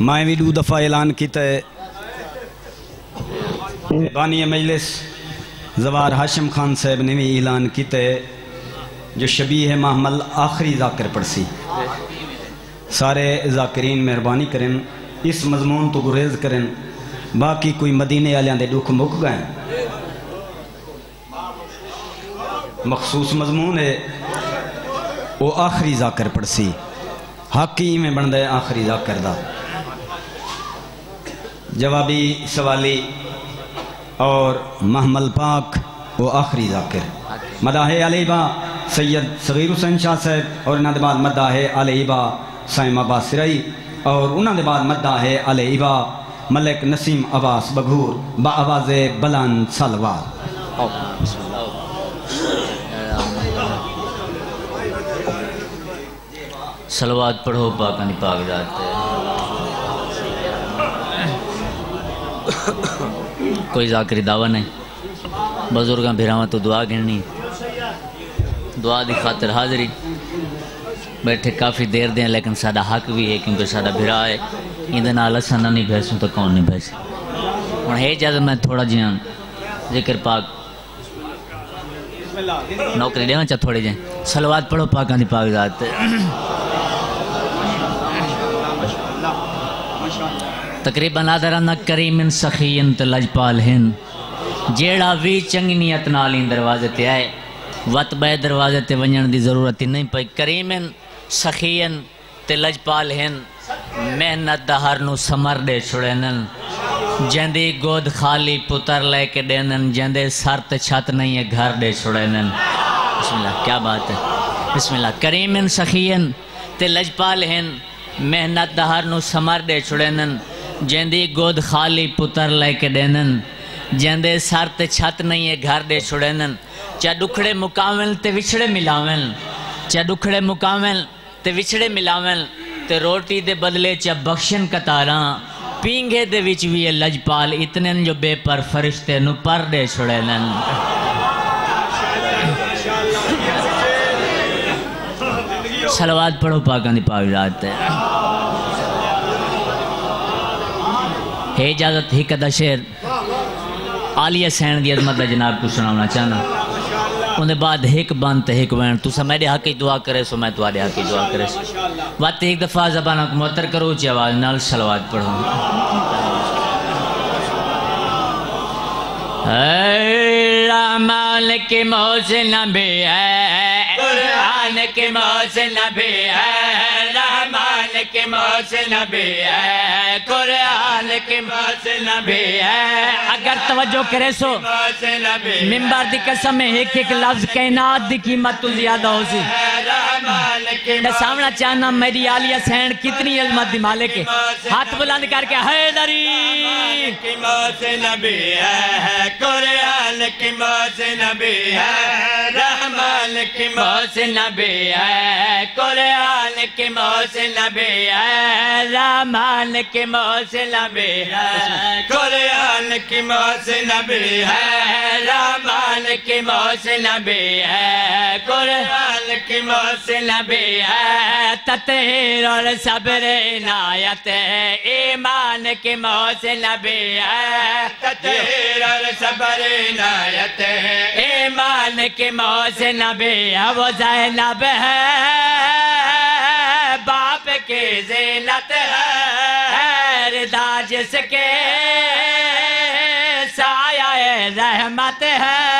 میں بھی دو دفعہ اعلان کیتا ہے۔ بانی مجلس زوار ہاشم خان صاحب نے بھی اعلان کیتا ہے، جو شبیہ محمل آخری ذاکر پڑسی۔ سارے ذاکرین مہربانی کریں اس مضمون تو گریز کریں باقی کوئی مدینے والیاں دے دکھ مک گئے۔ مخصوص مضمون ہے، وہ آخری ذاکر پڑسی۔ حقی میں بن دے آخری ذاکر دا۔ جوابی سوالی، اور محمل پاک، وہ آخری ذاکر مداح علی با سید صغیر حسین شاہ صاحب، اور انہاں دے بعد مداح علی با سائم عباس سرائی اور انہاں دے بعد مداح علی با ملک نسیم عباس بگھور، با آواز بلان سلوار۔ سلوات پڑھو پاکانی پاک ذات کوئی ذاکری دعویٰ نہیں۔ بزرگاں بھیراواں تو دعا گھننی دعا دی خاطر حاضری۔ بیٹھے کافی دیر دیں لیکن سادہ حق بھی ہے، کیونکہ سادہ بھیرا ہے۔ اندھے نال اسانا نہیں بھیسوں تو کون نہیں بھیسے۔ اور ہے اجازت میں تھوڑا جیان ذکر پاک۔ نوکری دیواں چاہ تھوڑے جائیں سلوات پڑھو پاکانی پاک ذات تقریباً آدھرانہ کریم سخین تے لجپال ہن جیڑا وی چنگی نیت نالی دروازے تے آئے وط بے دروازے تے ونجن دی ضرورت نہیں پئی۔ کریم سخین تے لجپال ہن۔ محنت دہر نو سمر دے چھڑینن جندی گود خالی پتر لے کے دینن جندے سر تے چھت نہیں ہے، گھر دے چھڑینن بسم اللہ، کیا بات ہے۔ بسم اللہ، کریم سخین تے لجپال ہن۔ محنت دہر نو سمر دے چھڑینن جیندی گود خالی پتر لے کے دینن، جیندے سر تے چھت نہیں ہے، گھر دے چھڑینن۔ چا ڈکھڑے مکامل تے وچھڑے ملاوین چا ڈکھڑے مکامل تے وچھڑے ملاوین تے روٹی دے بدلے چا بخشن کتاراں۔ پینگے دے وچ بھی یہ لجپال، اتنن جو بے پر فرشتے نو پر دے چھڑینن۔ سلوات پڑھو پاکاں دی پاک ذات ہے ہے اجازت ہی کدا شیر آلیہ سین دی عظمت جناب کو سناونا چاہنا۔ انہیں بعد ایک بند تے ایک وین۔ تو سا میرے حقی دعا کرے، سو میں تمہارے حقی دعا کرے۔ سو وقت ایک دفعہ زبانہ کو معتر کرو چی آواز نال سلوات پڑھو۔ اے رحمان کی موزن نبی ہے، قرآن کی موزن نبی ہے کی موزن نبی ہے قرآن کی موزن نبی ہے۔ اگر توجہ کرے سو ممبر دی قسم میں ایک ایک لفظ کائنات دی قیمت تو زیادہ ہو سی۔ میں سامنا چاہنا میری آلیہ سین کتنی عظمت دی مالک ہے۔ ہاتھ بلند کر کے حیدری کی موت نبی ہے قرآن کی موت نبی ہے رحمان کی موت نبی ہے، قرآن کی موت نبی ہے، رحمان کی موت نبی ہے، قرآن کی موت نبی ہے، رحمان کی موت نبی ہے، قرآن کی موت نبی ہے، تطہیر اور صبر عنایت، ایمان کی موت نبی ہے، تطہیر اور صبر عنایت، ایمان کی موت نبی ہے وہ زینب ہے، باپ کی زینت ہے ردا جس کے سایہ رحمت ہے۔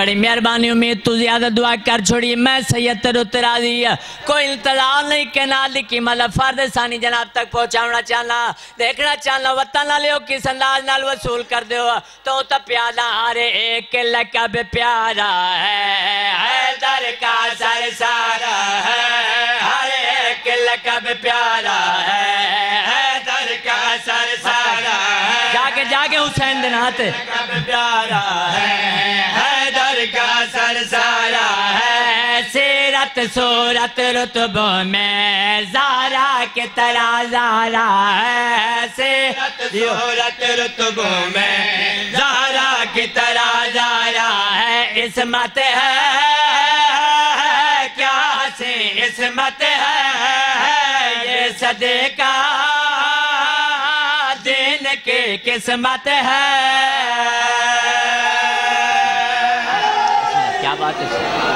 بڑی مہربانی امید تو زیادہ دعا کر چھوڑی میں سید تر اترازی کوئی التظار نہیں کہ نالی کی مطلب فرد ثانی جناب تک پہنچاونا چاہنا۔ دیکھنا چاہنا وطن نہ لیو کس انداز نال وصول کر دیو۔ تو تا پیادا ہارے ایک لکب پیارا ہے۔ حیدر کا سر سارا ہے۔ ہر ایک لکب پیارا ہے۔ حیدر کا سر سارا ہے۔ جاگے جاگے حسین دن آتے کب پیارا ہے۔ صورت رتبوں میں زارا کے طرح زارا سیرت صورت رتبوں میں زارا کی طرح زارا ہے۔ عصمت ہے قسمت ہے یہ صدقہ دین کی قسمت ہے۔ کیا بات ہے؟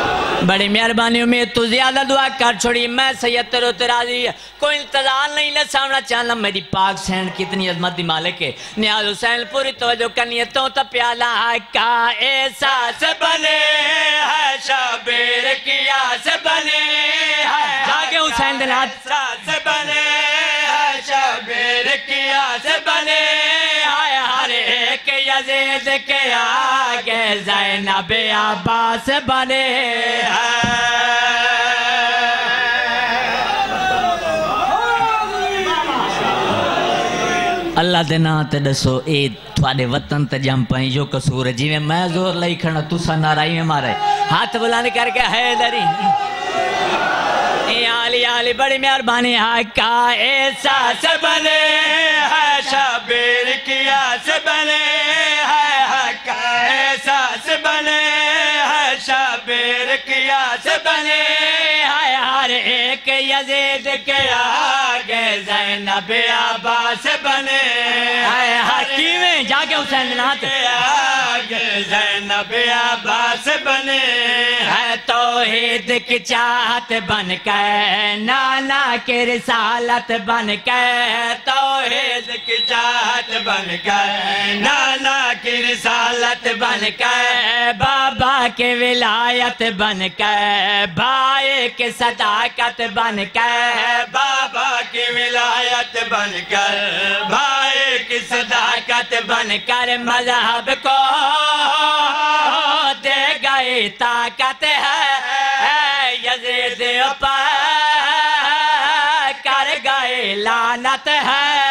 بڑی مہربانی امید تو زیادہ دعا کر چھوڑی، میں سید تیرو ترازی کوئی انتظار نہیں لے سامنا چاہنا، میری پاک سین کتنی عظمت دی مالک ہے۔ نیاز حسین، پوری توجہ کرنی تو تا پیالہ کا احساس بنے ہے شبیر کی آس بنے ہے۔ جاگے حسین دن ہاتھ۔ ساس بنے ہے شبیر کی آس بنے۔ آئے یزید کے آگے زینب عباس بنے اللہ دے نا تے دسو، اے تھوڑے وطن تے جم پائیں جو قصور جی میں میں زور لئی کھڑا تسا نارائی میں مارے۔ ہاتھ بلانے کر کے ہے دری اے آلی آلی، بڑی مہربانی، آقا احساس بنے کیا سے بنے ایک یزید کے آگے زینب عباس بنے۔ ہائے حکیمیں جا کے حسین دن ہاتھ۔ آگے زینب عباس بنے۔ ہے توحید کی چاہت بن کے نانا کی رسالت بن کے۔ توحید کی چاہت بن کر نانا کی رسالت بن کر بابا کی ولایت بن کے بھائی کی برکت بن کے۔ بابا کی ولایت بن کر، بھائی کی صداقت بن کر مذہب کو دے گئی طاقت ہے۔ یزید پر کر گئی لانت ہے۔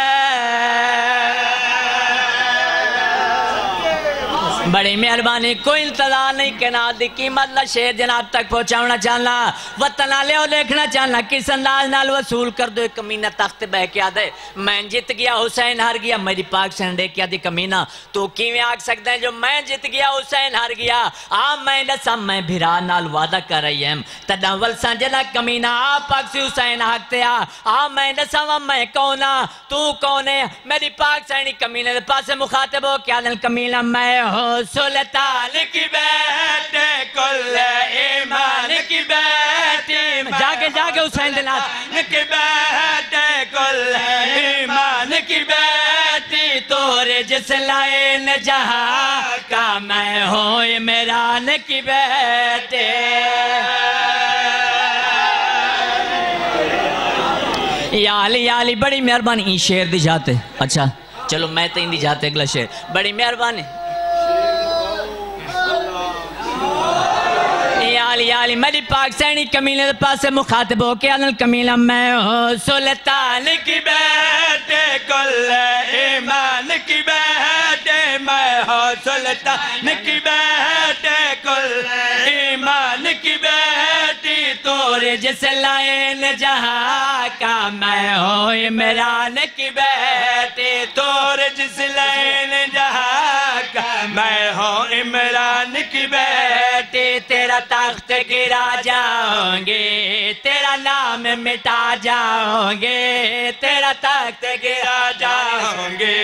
بڑی مہربانی، کوئی انتظار نہیں، کہ نہ دی قیمت لا شیر جناب تک پہنچاونا چاہنا، وطن آلے ہو، دیکھنا چاہنا، کس انداز نال وصول کر دو، ایک کمینہ تخت بہ کے آدھے میں جت گیا، حسین ہار گیا، میری پاک سنڈے کیا دی کمینہ۔ تو کیویں آگ سکتے ہیں جو میں جت گیا، حسین ہار گیا؟ آ میں دسا میں بھرا نال وعدہ کر رہی ہم۔ تدا ولسا جنا کمینہ، آ پاک سی حسین حق تے آ۔ آ میں دسا میں کونا تو کونے میری پاک سینی کمینے دے پاسے مخاطب ہو، کیا دل کمینہ میں ہو سلطان کی بیٹے کل ایمان کی بیٹی جاگے جاگے حسین دن ہاتھ کی بیٹے کل ایمان کی بیٹی تورے جس لائن جہاں کا میں ہوں عمران کی بیٹے یا علی یا علی بڑی مہربانی شیر دی جاتے۔ اچھا چلو میں تین دی جاتے اگلا شیر بڑی مہربانی۔ یا علی پاک سینی کمیلے دے پاسے مخاطب ہو کے انل کمیلہ میں ہوں۔ سلطان کی بیٹے کل ایمان کی بیٹے میں ہو سلطان کی بیٹے کل ایمان کی بیٹی تورے جس لائن جہاں کا میں ہوں۔ عمران کی بیٹی تور جس لین جہاں میں ہوں عمران کی بیٹی، تیرا تخت گرا جاؤں گے، تیرا نام مٹا جاؤں گے، تیرا تخت گرا جاؤں گے،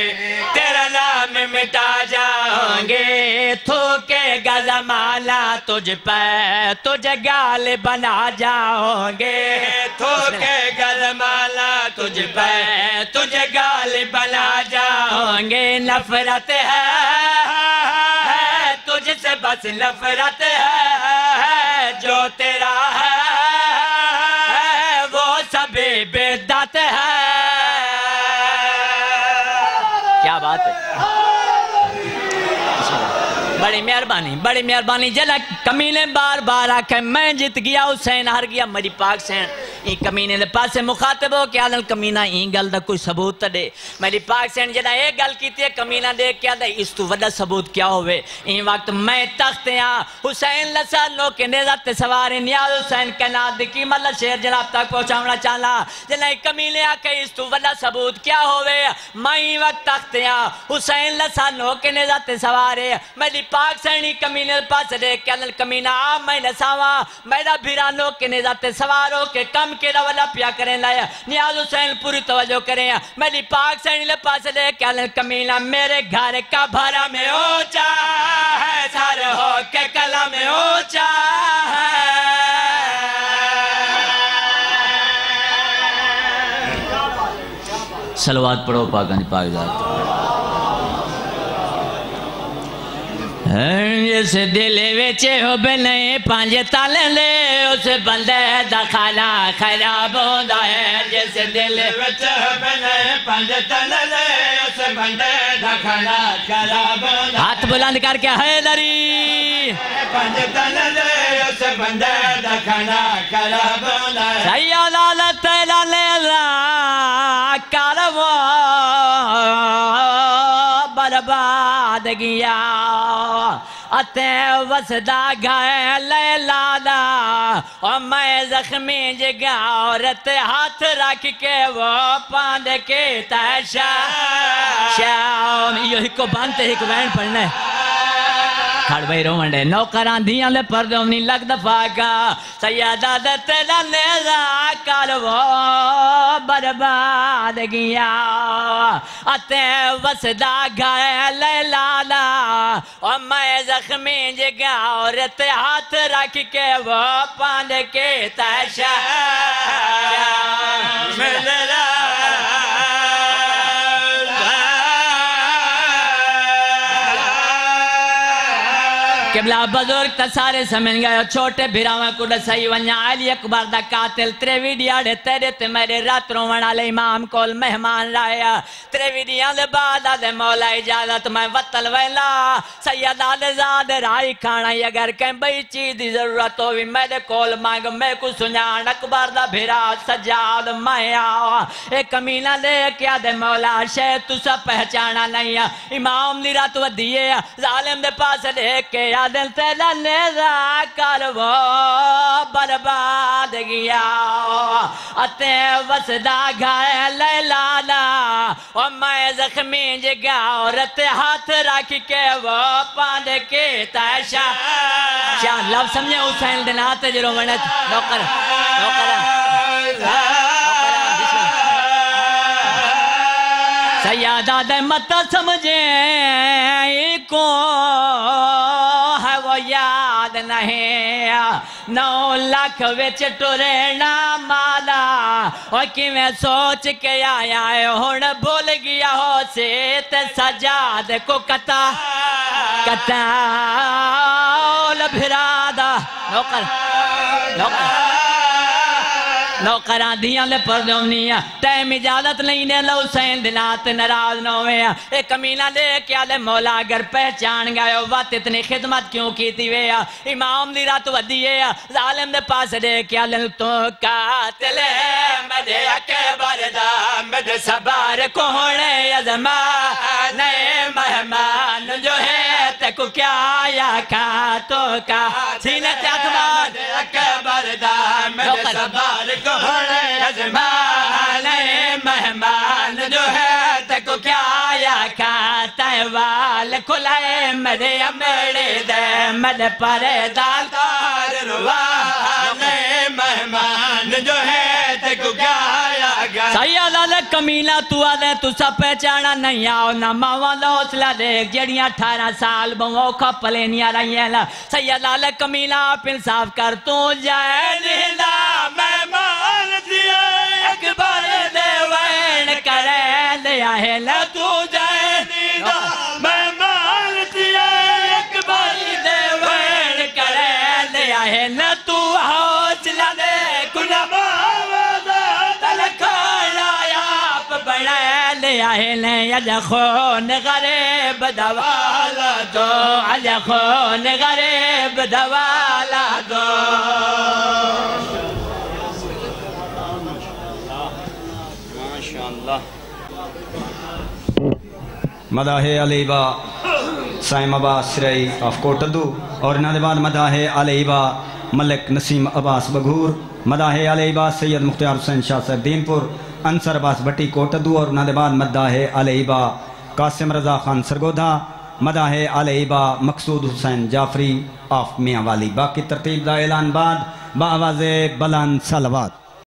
تیرا نام مٹا جاؤں گے۔ تھوکے گا زمانہ تجھ پہ، تجھ گال بنا جاؤں گے۔ تھوکے گل مالا تجھ پہ، تجھ گال بنا جاؤں گے۔ نفرت ہے سے بس نفرت ہے جو تیرا ہے، وہ سبھی بدت ہے۔ کیا بات ہے؟ بڑی مہربانی بڑی مہربانی۔ جلا کمینے بار بار آکھے میں جت گیا، حسین ہار گیا میری پاک سین۔ این کمینے دے پاسے مخاطب ہو کہ آدھل کمینہ این گل دا کوئی ثبوت تا دے میری پاک سین جدہ ایک گل کیتی ہے، کمینہ دے کیا دا اس تو وڈا ثبوت کیا ہوئے۔ این وقت میں تخت ہاں حسین لسان لو کے نیزت سوارے نیاز حسین کے ناد کی ملہ شیر جناب تک پہنچاونا چالا جنہ ایک کمینے آکے اس تو وڈا ثبوت کیا ہوئے۔ میں این وقت تخت ہاں حسین لسان لو کے نیزت سوارے میری پاک سینی کمینے دے پاس دے کیا دل کمینہ آم میں نساوا میرا بھیرانو کے نیزت سوارو کے کم کے رولا پیا کریں لائے نیاز حسین پوری توجہ کریں میری پاک سینی لے پاس دے کیا دل کمینہ میرے گھر کا بھرا میں اونچا ہے۔ سار ہو کے کلا میں اونچا ہے۔ سلوات پڑھو پاکانی پاک ذات۔ جس دل ویچے ہو بنے پانچ تالے لے اس بندے دا خالا خراب ہوندہ ہے۔ جس دل وچ بنے پنج تللے اس بندے دا کھڑا خراب ہونا ہاتھ بلند کر کے ہے دری۔ پنج تللے اس بندے دا کھڑا خراب ہونا سید آلت لیلا کارو برباد گیا اتے وسدا گئے لیلا دا اور میں زخمی جگہ عورت ہاتھ رکھ کے وہ پاند کے تیشا شام یہ ہکو بانتے ہکو بین پڑھنے۔ کھڑ بھئی رومنڈے نوکران دیاں لے پردوں نہیں لگ دفاع کا۔ سیادہ دتے نیزا کالو وہ برباد گیا اتے وسدا گئے لیلالا اور میں زخمی جگہ عورت ہاتھ رکھ کے وہ پاند کے تیشا مللا قبلہ بزرگ تا سارے سمجھ گئے چھوٹے بھیراویں کو ڈسائی ونیا علی اکبر دا قاتل، ترے ویڈیا ڈے تیرے تے میرے رات رومن علی امام کول مہمان رایا۔ ترے ویڈیا دے بعد آدھے مولا اجازت، میں وطل ویلا۔ سید آدھے زاد رائی کھانا ہی اگر کہیں بئی چیز دی ضرورت ہوئی میرے کول مانگ، میں کو سنیان اکبر دا بھیرا سجاد، میں آوا ایک کمینہ لے کیا دے مولا شاید تو سب پہچانا نہیں۔ امام دی رات ودیے ظالم دے پاس لے کے دل تیلا نیزا کر وہ برباد گیا۔ اتے وسدا گئے لیلالا اور میں زخمی جگہ عورت ہاتھ رکھ کے وہ پاند کے تیشا شاہ لفظ سمجھے حسین دنات جرو منت۔ نوکر نوکر۔ سیادہ دے مت سمجھے۔ کو ہے یاد نہیں نو لکھ وچ ٹرینا مالا اور کی میں سوچ کے آیا ہے ہون بھول گیا ہو سیت سجاد کو کتا کتا لبھرادا نوکر نوکر نوکران دیاں لے پر دونیا تیم اجازت نہیں نے لو سین دنات نراز نوے ایک کمینہ لے کیا لے مولا اگر پہچان گئے وقت اتنی خدمت کیوں کی تھی وے امام دی رات ودیے ظالم دے پاس دے کیا لے تو قاتل ہے مدے اکبر دا مدے سبار کونے ازمان مہمان جو کیا یا کھا تو کا تیاتمان اکبر دا مدے سبار کو ازمان مہمان جو ہے تکو کیا یا کھاتا ہے وال کھلائے میرے امڑے دے مد پر دال تار روانے مہمان جو ہے تکو کیا گا سید آل کمیلہ تو آدھے تو سب پہچانا نہیں آؤ نہ ماں دا حوصلہ دیکھ جڑیاں اٹھارہ سال بہو کھپلے نہیں آ رہی ہیں سید آل کمیلہ آپ انصاف کر تو جائے نیلا مہمان دیا اکبر دے وین کرے دیا ہے لے تو جائے نیلا مہمان دیا اکبر دے وین کرے دیا ہے لے اہل یدخون غریب دوالا دو۔ غریب دوالا دو۔ مداح علیبہ سائم عباس سرائی آف کوٹدو۔ اور نادباد نے بعد با ملک نسیم عباس بگور مداح علیبہ سید مختار حسین شاہ صاحب دینپور۔ انصر عباس بٹی کوٹدو اور انہوں نے بعد مداح علی با قاسم رضا خان سرگودھا مداح علیبا مقصود حسین جعفری آف میاں والی۔ باقی ترتیب دا اعلان بعد، با بلان سلوات۔